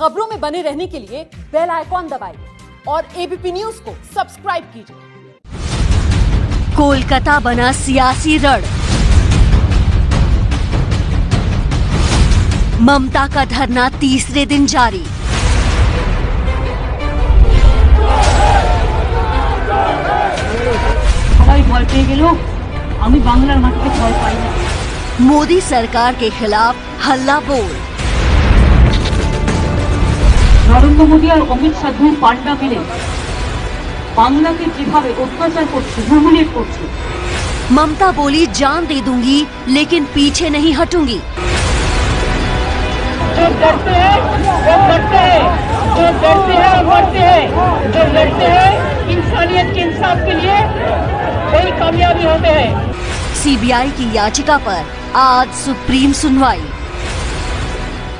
खबरों में बने रहने के लिए बेल आइकॉन दबाइए और एबीपी न्यूज को सब्सक्राइब कीजिए कोलकाता बना सियासी रण ममता का धरना तीसरे दिन जारी সবাই ভয় পেয়ে গেলেও আমি বাংলার মাটিকে ভয় পাই না मोदी सरकार के खिलाफ हल्ला बोल নরেন্দ্র মোদী আর অমিত শাহ দু পান্ডা মিলে বাংলাকে যেভাবে অত্যাচার করছে হিউমিলেট করছে ममता बोली जान दे दूंगी लेकिन पीछे नहीं हटूंगी जो डरते हैं वो मरते हैं जो डरते हैं वो मरते हैं जो लड़ते हैं इंसानियत के इंसाफ के लिए वही कामयाबी होते हैं सीबीआई की याचिका पर आज सुप्रीम सुनवाई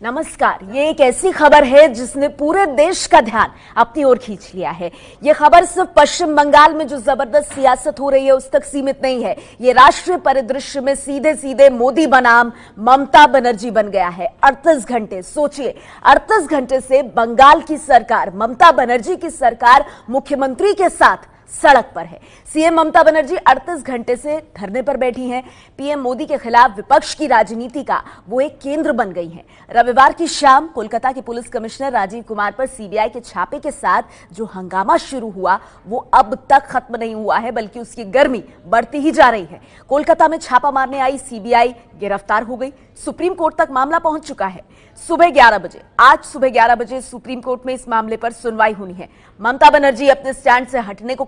नमस्कार, ये एक ऐसी खबर है जिसने पूरे देश का ध्यान अपनी ओर खींच लिया है। ये खबर सिर्फ़ पश्चिम बंगाल में जो ज़बरदस्त सियासत हो रही है, उस तक सीमित नहीं है। ये राष्ट्रीय परिदृश्य में सीधे सीधे मोदी बनाम ममता बनर्जी बन गया है। 38 घंटे, सोचिए 38 घंटे से बंगाल की सरकार, ममता बनर्जी की सरकार मुख्यमंत्री के साथ सड़क पर है। सीएम ममता बनर्जी 38 घंटे से धरने पर बैठी हैं। पीएम मोदी के खिलाफ विपक्ष की राजनीति का वो एक केंद्र बन गई हैं। रविवार की शाम कोलकाता के पुलिस कमिश्नर राजीव कुमार पर सीबीआई के छापे के साथ जो हंगामा शुरू हुआ, वो अब तक खत्म नहीं हुआ है, बल्कि उसकी गर्मी बढ़ती ही जा रही है। कोलकाता में छापा मारने आई सीबीआई, गिरफ़्तार हो गई। सुप्रीम कोर्ट तक मामला पहुँच चुका है। सुबह 11 बजे, आज सुबह 11 बजे सुप्रीम कोर्ट में इस मामले पर सुनवाई होनी है। ममता बनर्जी अपने स्टैंड से हटने को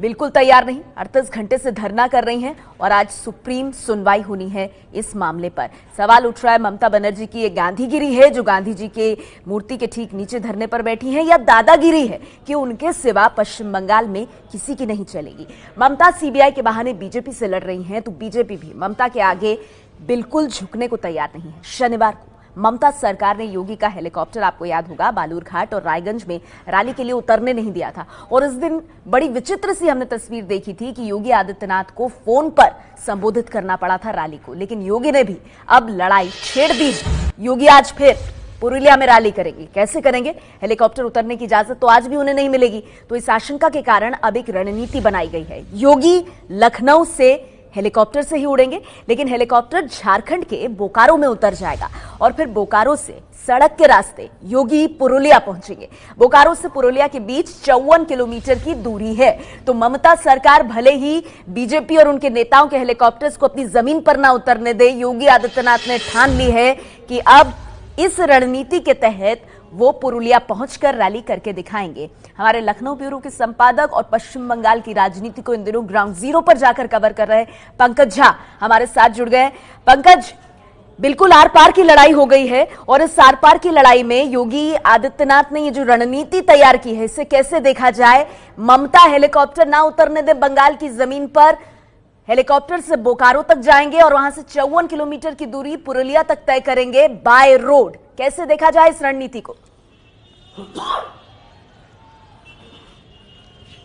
बिल्कुल तैयार नहीं 38 घंटे से धरना कर रही हैं और आज सुप्रीम सुनवाई होनी है इस मामले पर। सवाल उठ रहा है, ममता बनर्जी की, ये गांधीगिरी है जो गांधी जी के मूर्ति के ठीक नीचे धरने पर बैठी हैं, या दादागिरी है कि उनके सिवा पश्चिम बंगाल में किसी की नहीं चलेगी? ममता सीबीआई के बहाने बीजेपी से लड़ रही हैं तो बीजेपी भी ममता के आगे बिल्कुल झुकने को तैयार नहीं है। शनिवार को ममता सरकार ने योगी का हेलीकॉप्टर, आपको याद होगा, बालूरघाट और रायगंज में रैली के लिए उतरने नहीं दिया था। और इस दिन बड़ी विचित्र सी हमने तस्वीर देखी थी कि योगी आदित्यनाथ को फ़ोन पर संबोधित करना पड़ा था रैली को। लेकिन योगी ने भी अब लड़ाई छेड़ दी योगी आज फिर पुरुलिया में रैली करेंगे। कैसे करेंगे? हेलीकॉप्टर उतरने की इजाज़त तो आज भी उन्हें नहीं मिलेगी। तो इस आशंका के कारण अब एक रणनीति बनाई गई है। योगी लखनऊ से हेलीकॉप्टर से ही उड़ेंगे, लेकिन हेलीकॉप्टर झारखंड के बोकारो में उतर जाएगा और फिर बोकारो से सड़क के रास्ते योगी पुरुलिया पहुँचेंगे। बोकारो से पुरुलिया के बीच चौवन किलोमीटर की दूरी है। तो ममता सरकार भले ही बीजेपी और उनके नेताओं के हेलीकॉप्टर्स को अपनी ज़मीन पर ना उतरने दे, योगी आदित्यनाथ ने ठान ली है कि अब इस रणनीति के तहत वो पुरुलिया पहुंचकर रैली करके दिखाएँगे। हमारे लखनऊ ब्यूरो के संपादक और पश्चिम बंगाल की राजनीति को इन दिनों ग्राउंड ज़ीरो पर जाकर कवर कर रहे पंकज झा। हमारे साथ जुड़ गए पंकज, बिल्कुल आर पार की लड़ाई हो गई है और इस आर पार की लड़ाई में योगी आदित्यनाथ ने ये जो रणनीति तैयार की है, इसे कैसे देखा जाए? ममता हेलीकॉप्टर ना उतरने दे बंगाल की ज़मीन पर। हेलीकॉप्टर से बोकारो तक जाएँगे और वहाँ से चौवन किलोमीटर की दूरी पुरुलिया तक तय करेंगे बाय रोड। कैसे देखा जाए इस रणनीति को?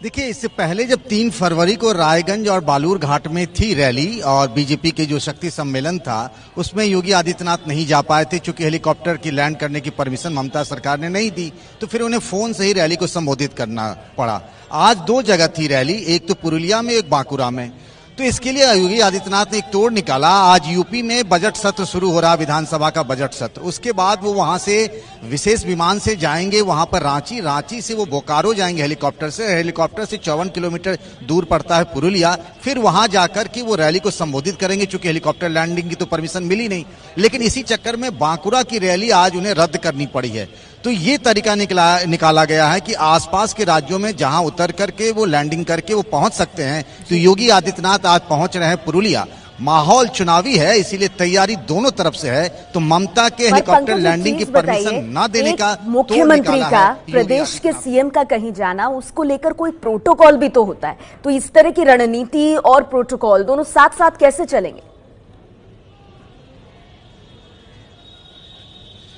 देखिए, इससे पहले जब तीन फरवरी को रायगंज और बालूर घाट में थी रैली और बीजेपी के जो शक्ति सम्मेलन था, उसमें योगी आदित्यनाथ नहीं जा पाए थे क्योंकि हेलीकॉप्टर की लैंड करने की परमिशन ममता सरकार ने नहीं दी तो फिर उन्हें फ़ोन से ही रैली को संबोधित करना पड़ा। आज दो जगह थी रैली, एक तो पुरुलिया में, एक बांकुरा में। तो इसके लिए योगी आदित्यनाथ ने एक तोड़ निकाला। आज यूपी में बजट सत्र शुरू हो रहा विधानसभा का बजट सत्र। उसके बाद वो वहाँ से विशेष विमान से जाएँगे, वहाँ पर रांची। रांची से वो बोकारो जाएँगे हेलीकॉप्टर से। हेलीकॉप्टर से चौवन किलोमीटर दूर पड़ता है पुरुलिया। फिर वहाँ जाकर के वो रैली को संबोधित करेंगे, चूँकि हेलीकॉप्टर लैंडिंग की तो परमिशन मिली नहीं। लेकिन इसी चक्कर में बांकुरा की रैली आज उन्हें रद्द करनी पड़ी है। तो ये तरीका निकला निकाला गया है कि आसपास के राज्यों में जहाँ उतर करके वो लैंडिंग करके वो पहुँच सकते हैं। तो योगी आदित्यनाथ आज पहुँच रहे हैं पुरुलिया। माहौल चुनावी है इसीलिए तैयारी दोनों तरफ़ से है। तो ममता के हेलीकॉप्टर लैंडिंग की परमिशन न देने का मुख्यमंत्री का प्रदेश के सीएम का कहीं जाना उसको लेकर कोई प्रोटोकॉल भी तो होता है। तो इस तरह की रणनीति और प्रोटोकॉल दोनों साथ साथ कैसे चलेंगे?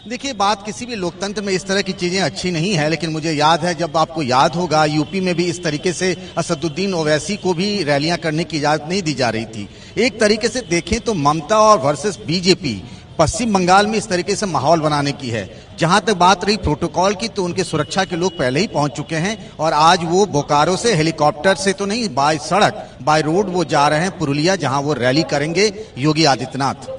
देखिए, बात किसी भी लोकतंत्र में इस तरह की चीज़ें अच्छी नहीं है, लेकिन मुझे याद है, जब आपको याद होगा, यूपी में भी इस तरीके से असदुद्दीन ओवैसी को भी रैलियाँ करने की इजाज़त नहीं दी जा रही थी। एक तरीके से देखें तो ममता और वर्सेस बीजेपी पश्चिम बंगाल में इस तरीके से माहौल बनाने की है। जहाँ तक बात रही प्रोटोकॉल की तो उनके सुरक्षा के लोग पहले ही पहुँच चुके हैं, और आज वो बोकारो से, हेलीकॉप्टर से तो नहीं, बाय सड़क, बाय रोड वो जा रहे हैं पुरुलिया, जहाँ वो रैली करेंगे योगी आदित्यनाथ।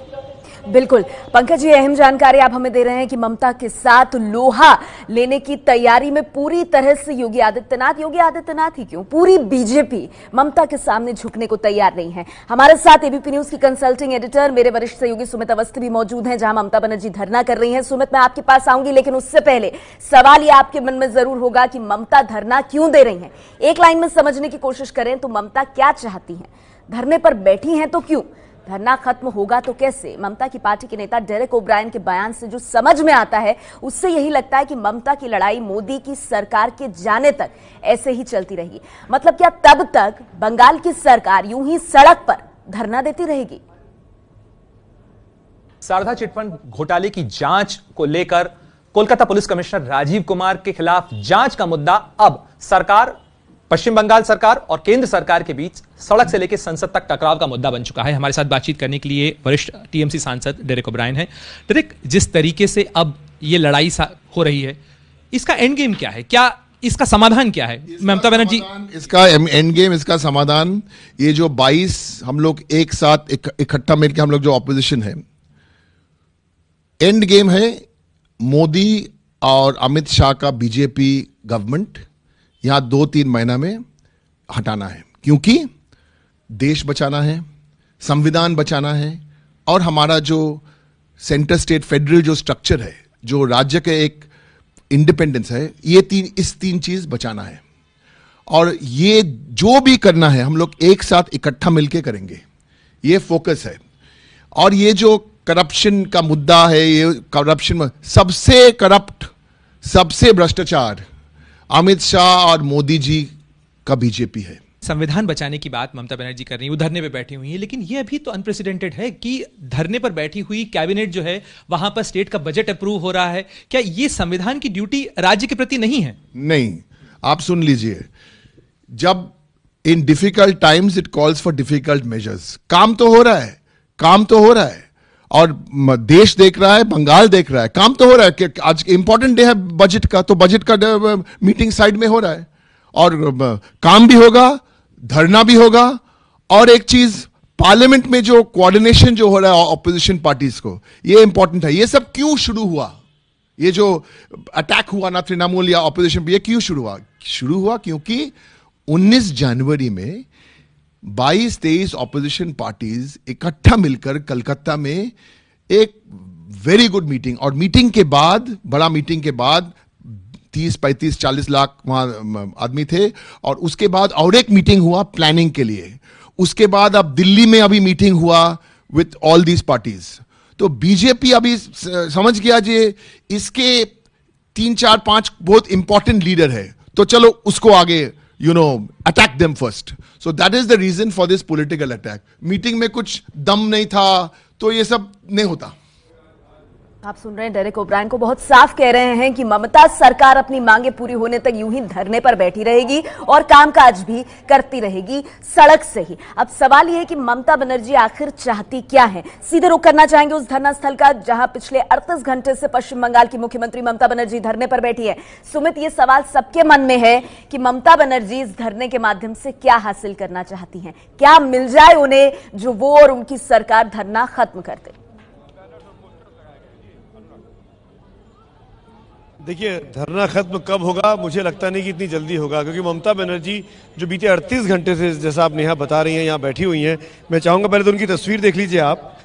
बिल्कुल। पंकज जी अहम जानकारी आप हमें दे रहे हैं कि ममता के साथ लोहा लेने की तैयारी में पूरी तरह से योगी आदित्यनाथ। योगी आदित्यनाथ ही क्यों? पूरी बीजेपी ममता के सामने झुकने को तैयार नहीं है। हमारे साथ एबीपी न्यूज़ की कंसल्टिंग एडिटर मेरे वरिष्ठ सहयोगी सुमित अवस्थी भी मौजूद हैं, जहाँ ममता बनर्जी धरना कर रही हैं। सुमित, मैं आपके पास आऊँगी, लेकिन उससे पहले सवाल यह आपके मन में ज़रूर होगा कि ममता धरना क्यों दे रही है? एक लाइन में समझने की कोशिश करें तो ममता क्या चाहती है? धरने पर बैठी हैं तो क्यों? धरना खत्म होगा तो कैसे? ममता की पार्टी के नेता डेरेक ओब्रायन के बयान से जो समझ में आता है, उससे यही लगता है कि ममता की लड़ाई मोदी की सरकार के जाने तक ऐसे ही चलती रहेगी मतलब क्या तब तक बंगाल की सरकार यूँ ही सड़क पर धरना देती रहेगी? शारदा चिटफंड घोटाले की जाँच को लेकर कोलकाता पुलिस कमिश्नर राजीव कुमार के खिलाफ जाँच का मुद्दा अब सरकार पश्चिम बंगाल सरकार और केंद्र सरकार के बीच सड़क से लेकर संसद तक टकराव का मुद्दा बन चुका है। हमारे साथ बातचीत करने के लिए वरिष्ठ टीएमसी सांसद डेरेक ओब्रायन है। डेरेक जिस तरीके से अब ये लड़ाई हो रही है इसका एंड गेम क्या है? क्या इसका समाधान क्या है? ममता बनर्जी। इसका एंड गेम इसका समाधान ये जो 22 हम लोग एक साथ इकट्ठा मिलकर हम लोग जो ऑपोजिशन है। एंड गेम है मोदी और अमित शाह का बीजेपी गवर्नमेंट यहाँ दो तीन महीना में हटाना है। क्योंकि देश बचाना है, संविधान बचाना है, और हमारा जो सेंटर स्टेट फेडरल जो स्ट्रक्चर है, जो राज्य के एक इंडिपेंडेंस है, ये तीन, इस तीन चीज़ बचाना है। और ये जो भी करना है, हम लोग एक साथ इकट्ठा मिलकर करेंगे। ये फोकस है। और ये जो करप्शन का मुद्दा है, ये करप्शन सबसे करप्ट सबसे भ्रष्टाचार अमित शाह और मोदी जी का बीजेपी है। संविधान बचाने की बात ममता बनर्जी कर रही है वो धरने पे बैठी हुई है लेकिन ये अभी तो अनप्रेसिडेंटेड है कि धरने पर बैठी हुई कैबिनेट जो है वहाँ पर स्टेट का बजट अप्रूव हो रहा है। क्या ये संविधान की ड्यूटी राज्य के प्रति नहीं है? नहीं आप सुन लीजिए। जब in difficult times it calls for difficult measures काम तो हो रहा है काम तो हो रहा है। और देश देख रहा है, बंगाल देख रहा है। काम तो हो रहा है कि आज इंपॉर्टेंट डे है बजट का तो बजट का मीटिंग साइड में हो रहा है। और काम भी होगा, धरना भी होगा, और एक चीज़ पार्लियामेंट में जो कोऑर्डिनेशन जो हो रहा है ऑपोजिशन पार्टीज़ को, ये इंपॉर्टेंट है। ये सब क्यों शुरू हुआ? ये जो अटैक हुआ ना तृणमूल या ऑपोजिशन ये क्यों शुरू हुआ? शुरू हुआ क्योंकि 19 जनवरी में बाईस तेईस ऑपोजिशन पार्टीज़ इकट्ठा मिलकर कलकत्ता में एक वेरी गुड मीटिंग और मीटिंग के बाद, बड़ा मीटिंग के बाद तीस, पैंतीस, चालीस लाख वहाँ आदमी थे। और उसके बाद और एक मीटिंग हुआ प्लानिंग के लिए। उसके बाद अब दिल्ली में अभी मीटिंग हुआ विथ ऑल दीज पार्टीज़ तो बीजेपी अभी समझ गया जी, इसके तीन, चार, पाँच बहुत इंपॉर्टेंट लीडर है। तो चलो उसको आगे you know attack them first so that is the reason for this political attack meeting में कुछ दम नहीं था तो ये सब नहीं होता। आप सुन रहे हैं डेरेक ओब्रायन को। बहुत साफ़ कह रहे हैं कि ममता सरकार अपनी मांगे पूरी होने तक यूँ ही धरने पर बैठी रहेगी और कामकाज भी करती रहेगी सड़क से ही। अब सवाल यह है कि ममता बनर्जी आखिर चाहती क्या है? सीधे रुख करना चाहेंगे उस धरना स्थल का, जहाँ पिछले अड़तीस घंटे से पश्चिम बंगाल की मुख्यमंत्री ममता बनर्जी धरने पर बैठी है। सुमित, ये सवाल सबके मन में है कि ममता बनर्जी इस धरने के माध्यम से क्या हासिल करना चाहती है? क्या मिल जाए उन्हें जो वो और उनकी सरकार धरना खत्म कर दे? देखिए, धरना खत्म कब होगा, मुझे लगता नहीं कि इतनी जल्दी होगा, क्योंकि ममता बनर्जी जो बीते 38 घंटे से, जैसा आप नेहा बता रही हैं, यहाँ बैठी हुई हैं, मैं चाहूँगा पहले तो उनकी तस्वीर देख लीजिए आप।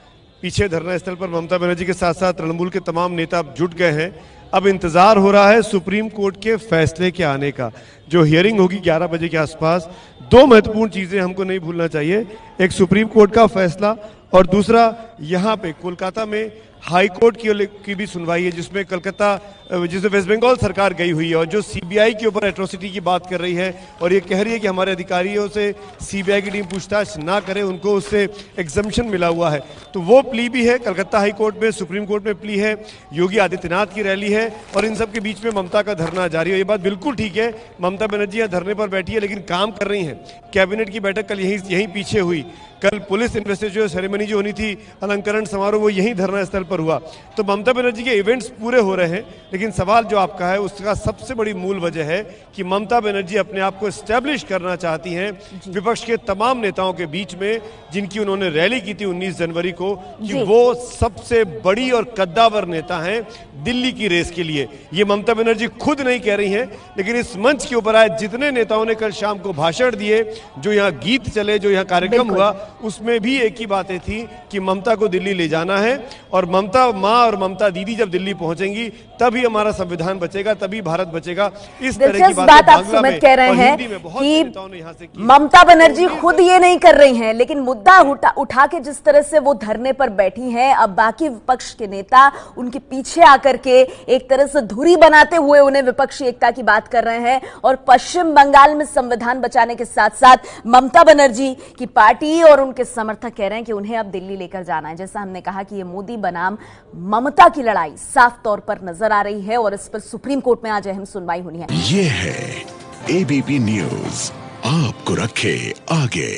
पीछे धरना स्थल पर ममता बनर्जी के साथ साथ तृणमूल के तमाम नेता जुट गए हैं। अब इंतज़ार हो रहा है सुप्रीम कोर्ट के फैसले के आने का। जो हियरिंग होगी 11 बजे के आसपास, दो महत्वपूर्ण चीज़ें हमको नहीं भूलना चाहिए। एक सुप्रीम कोर्ट का फैसला और दूसरा यहाँ पे कोलकाता में हाई कोर्ट की, की भी सुनवाई है जिसमें कलकत्ता जिसमें वेस्ट बंगाल सरकार गई हुई है और जो सीबीआई के ऊपर एट्रोसिटी की बात कर रही है और ये कह रही है कि हमारे अधिकारियों से सीबीआई की टीम पूछताछ ना करे उनको उससे एग्जामेशन मिला हुआ है। तो वो प्ली भी है कलकत्ता हाई कोर्ट में सुप्रीम कोर्ट में प्ली है योगी आदित्यनाथ की रैली है और इन सब के बीच में ममता का धरना जारी है। ये बात बिल्कुल ठीक है ममता बनर्जी यहाँ धरने पर बैठी है लेकिन काम कर रही है। कैबिनेट की बैठक कल यहीं यहीं पीछे हुई। कल पुलिस इन्वेस्टिगेशन सेरेमनी जो होनी थी अलंकरण समारोह वो यहीं धरना स्थल पर हुआ। तो ममता बनर्जी के इवेंट्स पूरे हो रहे हैं लेकिन सवाल जो आपका है उसका सबसे बड़ी मूल वजह है कि ममता बनर्जी अपने आप को स्टैब्लिश करना चाहती हैं विपक्ष के तमाम नेताओं के बीच में जिनकी उन्होंने रैली की थी 19 जनवरी को कि वो सबसे बड़ी और कद्दावर नेता हैं दिल्ली की रेस के लिए। ये ममता बनर्जी खुद नहीं कह रही हैं लेकिन इस मंच के ऊपर आए जितने नेताओं ने कल शाम को भाषण दिए जो यहाँ गीत चले जो यहाँ कार्यक्रम हुआ उसमें भी एक ही बातें थी कि ममता को दिल्ली ले जाना है और ममता माँ और ममता दीदी जब दिल्ली पहुंचेंगी तभी हमारा संविधान बचेगा तभी भारत बचेगा। इस तरह की बात आप सुमित कह रहे हैं कि ममता बनर्जी खुद ये नहीं कर रही हैं लेकिन मुद्दा उठा, उठा के जिस तरह से वो धरने पर बैठी हैं अब बाकी विपक्ष के नेता उनके पीछे आकर के एक तरह से धुरी बनाते हुए उन्हें विपक्षी एकता की बात कर रहे हैं और पश्चिम बंगाल में संविधान बचाने के साथ साथ ममता बनर्जी की पार्टी और उनके समर्थक कह रहे हैं कि उन्हें अब दिल्ली लेकर जाना है। जैसा हमने कहा कि ये मोदी बनाम ममता की लड़ाई साफ़ तौर पर नज़र आ रही है और इस पर सुप्रीम कोर्ट में आज अहम सुनवाई होनी है। ये है एबीपी न्यूज़ आपको रखे आगे।